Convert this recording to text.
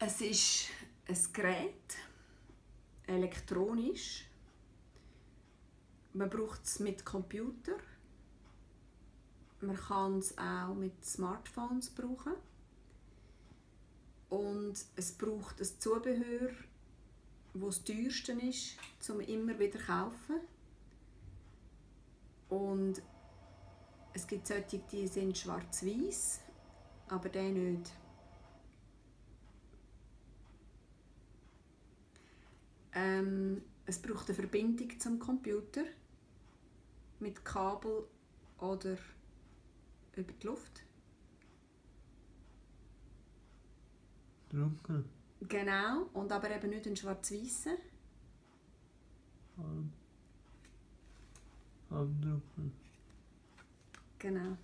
Es ist ein Gerät, elektronisch. Man braucht es mit Computer. Man kann es auch mit Smartphones brauchen. Und es braucht ein Zubehör, das das teuerste ist, zum immer wieder zu kaufen. Und es gibt solche, die sind schwarz-weiß, aber der nicht. Ähm, es braucht eine Verbindung zum Computer mit Kabel oder über die Luft. Drucken. Genau, und aber eben nicht einen schwarz-weißen. Halb. Halbdrucken. Genau.